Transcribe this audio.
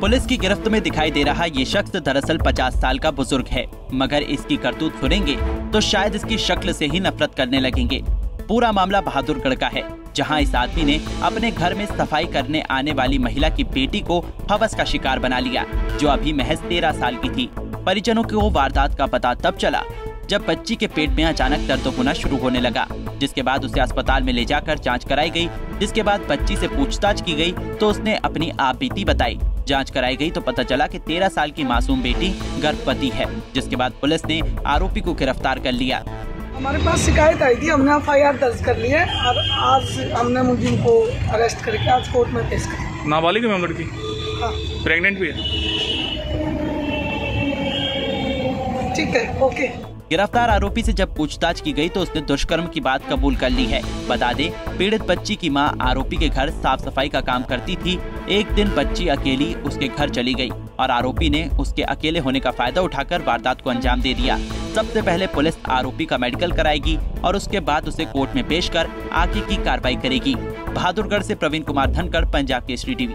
Police की गिरफ्त में दिखाई दे रहा ये शख्स दरअसल 50 साल का बुज़ुर्ग है। मगर इसकी करतूत सुनेंगे तो शायद इसकी शक्ल से ही नफरत करने लगेंगे। पूरा मामला बहादुरगढ़ का है, जहाँ इस आदमी ने अपने घर में सफ़ाई करने आने वाली महिला की बेटी को हवस का शिकार बना लिया, जो अभी महज तेरह साल की थी। परिजनों को वारदात का पता तब चला, जब बच्ची के पेट में अचानक दर्द होना शुरू होने लगा, जिसके बाद उसे अस्पताल में ले जाकर जाँच कराई गई, जिसके बाद बच्ची से पूछताछ की गई तो उसने अपनी आप बीती बताई। जाँच कराई गई तो पता चला कि 13 साल की मासूम बेटी गर्भवती है जिसके बाद पुलिस ने आरोपी को गिरफ़्तार कर लिया। हमारे पास शिकायत आई थी हमने एफ़ आई आर दर्ज कर ली है और आज हमने मुलजिम को अरेस्ट करके आज कोर्ट में पेश कर नाबालिग है मैम लड़की हाँ। प्रेग्नेंट भी है? ठीक है ओके गिरफ़्तार आरोपी से जब पूछताछ की गई तो उसने दुष्कर्म की बात कबूल कर ली है। बता दे, पीड़ित बच्ची की माँ आरोपी के घर साफ़ सफ़ाई का काम करती थी। एक दिन बच्ची अकेली उसके घर चली गई और आरोपी ने उसके अकेले होने का फ़ायदा उठाकर वारदात को अंजाम दे दिया। सबसे पहले पुलिस आरोपी का मेडिकल कराएगी और उसके बाद उसे कोर्ट में पेश कर आगे की कार्रवाई करेगी। बहादुरगढ़ से प्रवीण कुमार धनखड़, पंजाब केसरी टीवी।